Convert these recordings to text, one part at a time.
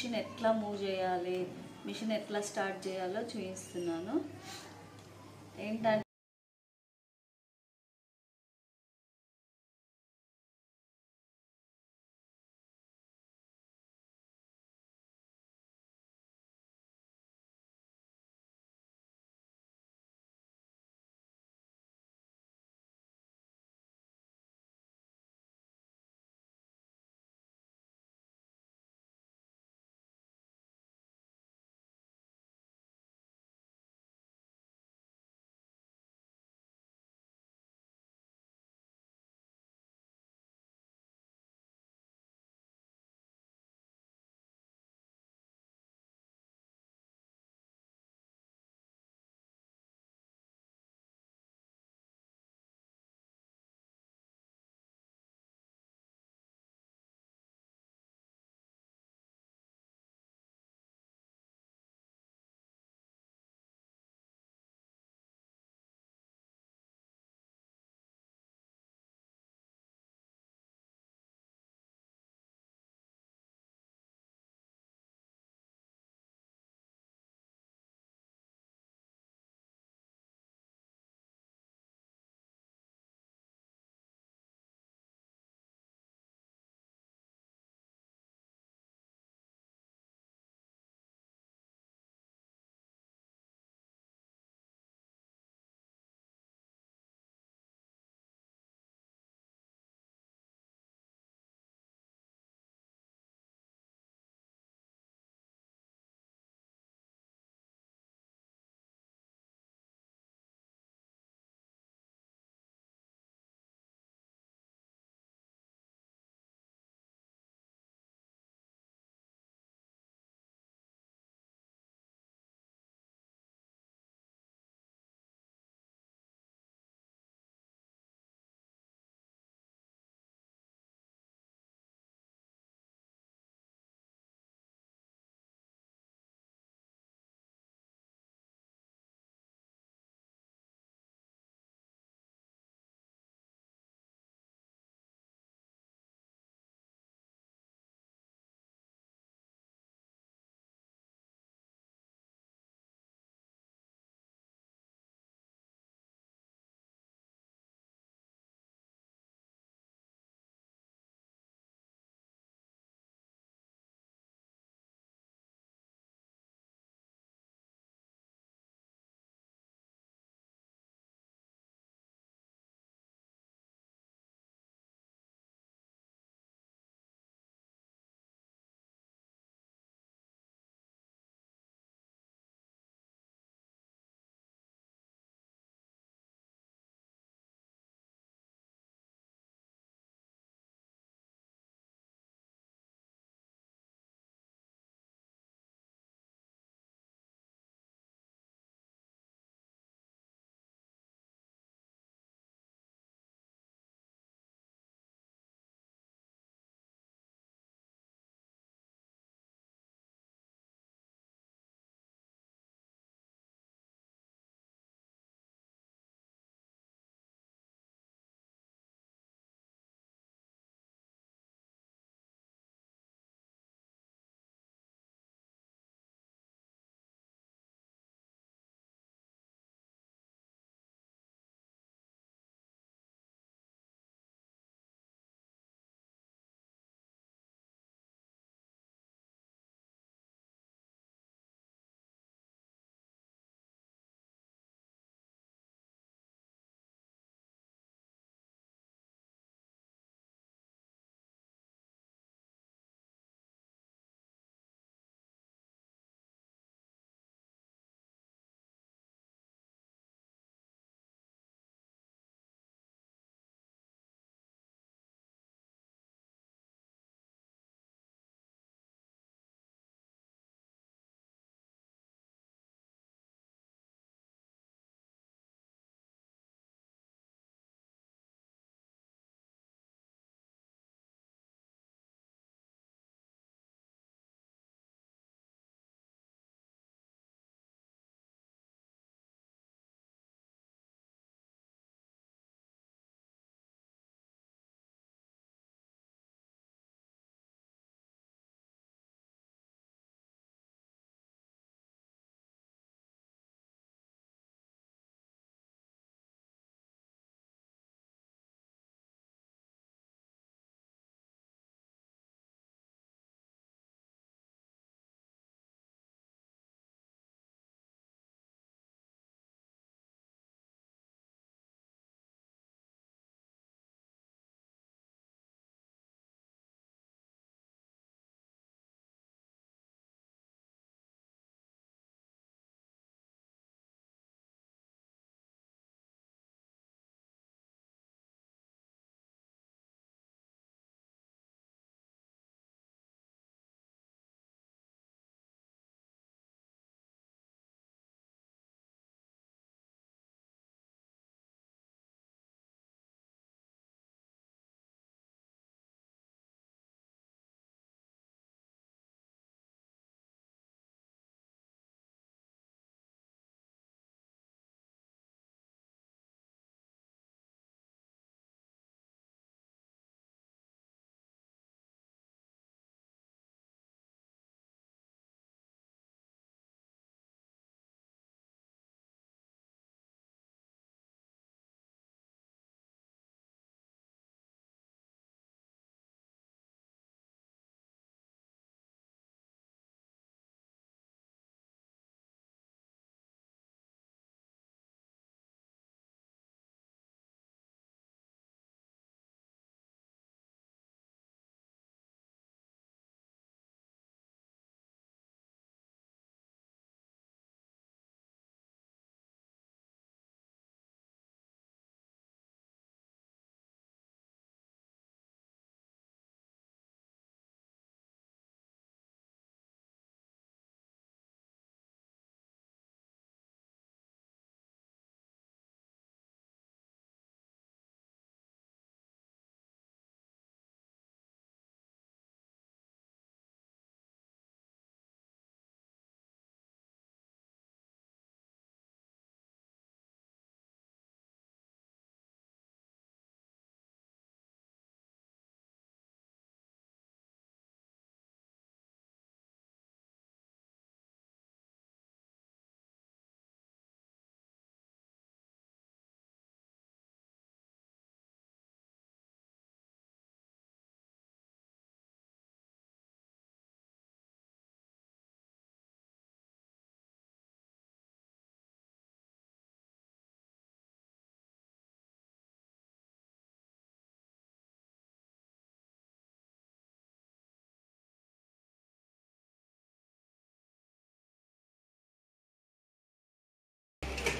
Machine ఎట్లా move చేయాలి? Machine ఎట్లా స్టార్ట్ చేయాలో చూపిస్తున్నాను. ఏంటంటే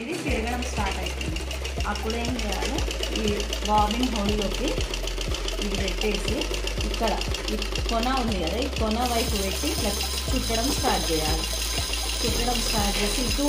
ఇది తిరగడం స్టార్ట్ అవుతుంది అప్పుడు ఏం చేయాలి? ఈ బాబిన్ హోల్లోకి ఇది పెట్టేసి ఇక్కడ ఈ కొన ఉంది కదా ఈ కొన వైపు పెట్టి ఇట్లా చుట్టడం స్టార్ట్ చేయాలి. చుట్టడం స్టార్ట్ చేసి ఇటు